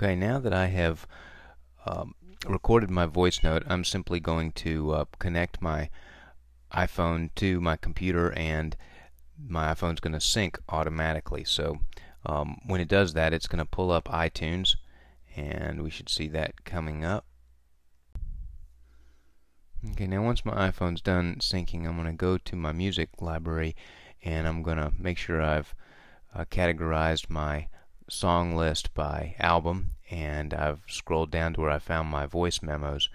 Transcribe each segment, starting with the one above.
Okay, now that I have um, recorded my voice note, I'm simply going to uh, connect my iPhone to my computer and my iPhone's going to sync automatically. So um, when it does that, it's going to pull up iTunes and we should see that coming up. Okay, now once my iPhone's done syncing, I'm going to go to my music library and I'm going to make sure I've uh, categorized my song list by album and I've scrolled down to where I found my voice memos.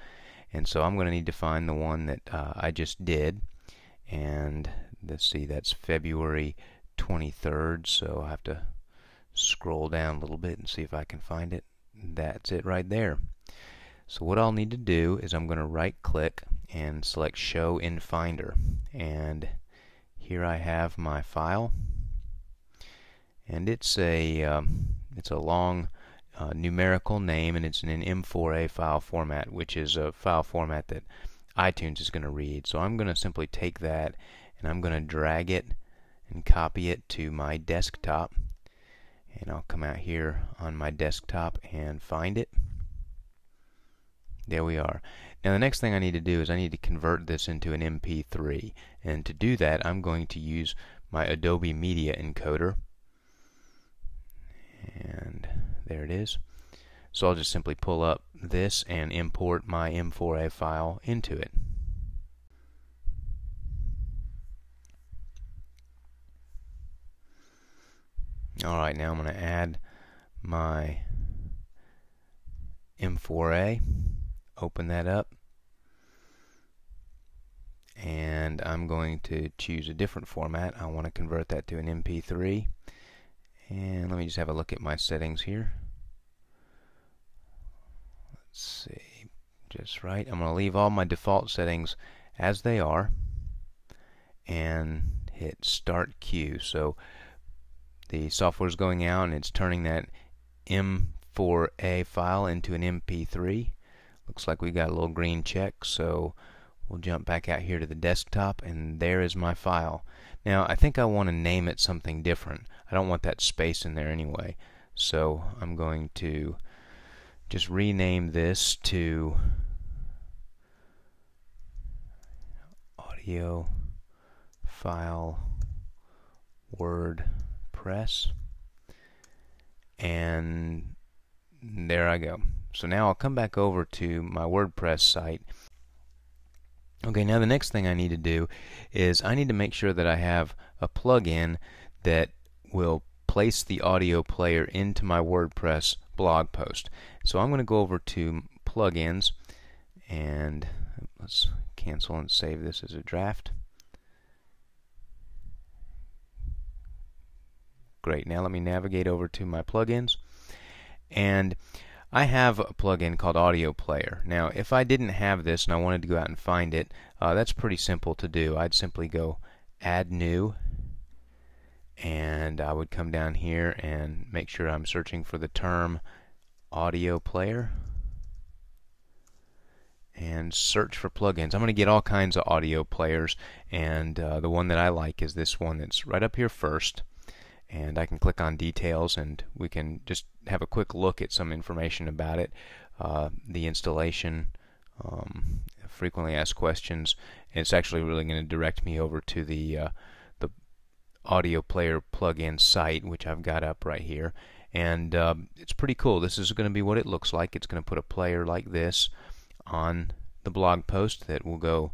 And so I'm going to need to find the one that uh, I just did. And let's see that's February 23rd so I have to scroll down a little bit and see if I can find it. That's it right there. So what I'll need to do is I'm going to right click and select show in finder. And here I have my file and it's a um, it's a long uh, numerical name and it's in an M4A file format which is a file format that iTunes is going to read. So I'm going to simply take that and I'm going to drag it and copy it to my desktop. And I'll come out here on my desktop and find it. There we are. Now the next thing I need to do is I need to convert this into an MP3 and to do that I'm going to use my Adobe Media Encoder and there it is. So I'll just simply pull up this and import my M4A file into it. Alright now I'm going to add my M4A open that up and I'm going to choose a different format. I want to convert that to an MP3 and let me just have a look at my settings here. Let's see, just right. I'm going to leave all my default settings as they are and hit start queue. So the software is going out and it's turning that M4A file into an MP3. Looks like we got a little green check, so we'll jump back out here to the desktop and there is my file. Now I think I want to name it something different. I don't want that space in there anyway. So I'm going to just rename this to audio file WordPress and there I go. So now I'll come back over to my WordPress site Okay, now the next thing I need to do is I need to make sure that I have a plugin that will place the audio player into my WordPress blog post. So I'm going to go over to plugins and let's cancel and save this as a draft. Great, now let me navigate over to my plugins and I have a plugin called Audio Player. Now, if I didn't have this and I wanted to go out and find it, uh, that's pretty simple to do. I'd simply go Add New, and I would come down here and make sure I'm searching for the term Audio Player and search for plugins. I'm going to get all kinds of audio players, and uh, the one that I like is this one that's right up here first and I can click on details and we can just have a quick look at some information about it uh, the installation um, frequently asked questions. And it's actually really going to direct me over to the uh, the audio player plugin site which I've got up right here. And um, it's pretty cool. This is going to be what it looks like. It's going to put a player like this on the blog post that will go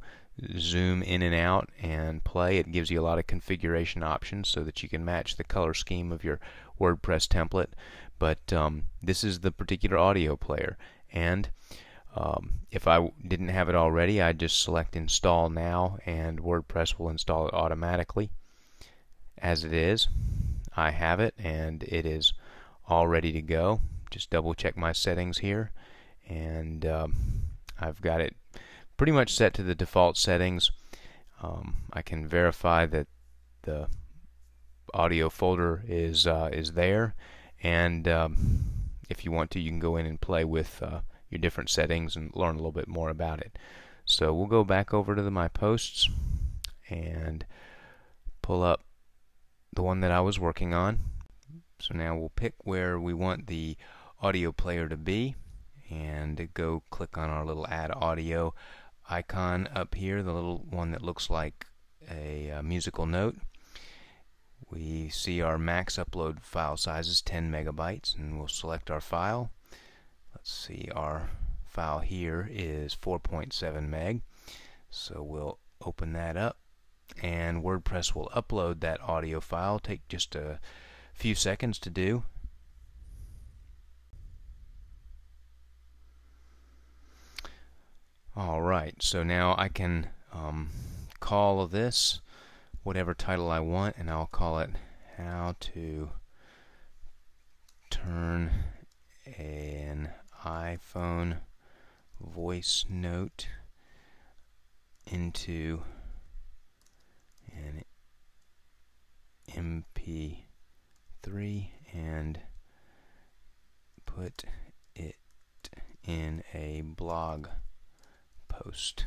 zoom in and out and play. It gives you a lot of configuration options so that you can match the color scheme of your WordPress template. But um, this is the particular audio player. And um, if I didn't have it already, I'd just select Install Now and WordPress will install it automatically. As it is, I have it and it is all ready to go. Just double check my settings here and um, I've got it pretty much set to the default settings. Um, I can verify that the audio folder is uh, is there, and um, if you want to, you can go in and play with uh, your different settings and learn a little bit more about it. So we'll go back over to the my posts and pull up the one that I was working on. So now we'll pick where we want the audio player to be and go click on our little add audio icon up here, the little one that looks like a, a musical note. We see our max upload file size is 10 megabytes and we'll select our file. Let's see, our file here is 4.7 meg. So we'll open that up and WordPress will upload that audio file. Take just a few seconds to do. Alright, so now I can um, call this whatever title I want and I'll call it how to turn an iPhone voice note into an MP3 and put it in a blog post.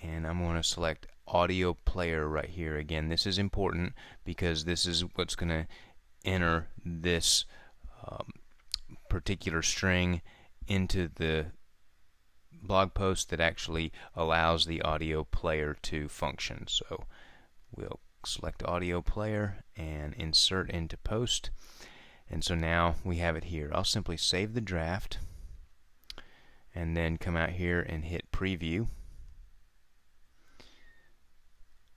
And I'm going to select audio player right here. Again, this is important because this is what's going to enter this um, particular string into the blog post that actually allows the audio player to function. So we'll select audio player and insert into post. And so now we have it here. I'll simply save the draft and then come out here and hit preview.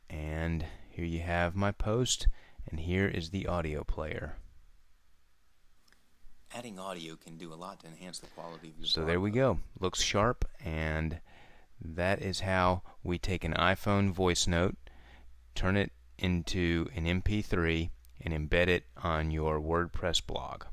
And here you have my post and here is the audio player. Adding audio can do a lot to enhance the quality of your So there we go. Looks sharp and that is how we take an iPhone voice note, turn it into an MP3 and embed it on your WordPress blog.